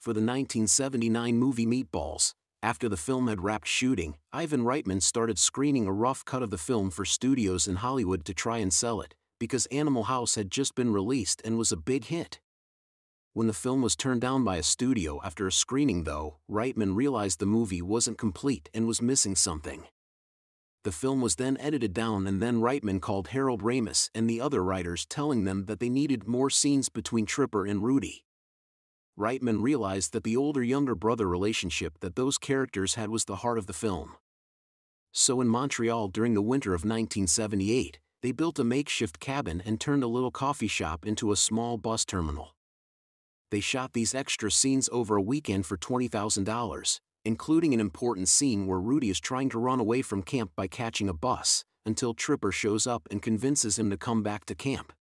For the 1979 movie Meatballs, after the film had wrapped shooting, Ivan Reitman started screening a rough cut of the film for studios in Hollywood to try and sell it, because Animal House had just been released and was a big hit. When the film was turned down by a studio after a screening, though, Reitman realized the movie wasn't complete and was missing something. The film was then edited down, and then Reitman called Harold Ramis and the other writers, telling them that they needed more scenes between Tripper and Rudy. Reitman realized that the older younger brother relationship that those characters had was the heart of the film. So, in Montreal during the winter of 1978, they built a makeshift cabin and turned a little coffee shop into a small bus terminal they shot these extra scenes over a weekend for $20,000, including an important scene where Rudy is trying to run away from camp by catching a bus, until Tripper shows up and convinces him to come back to camp.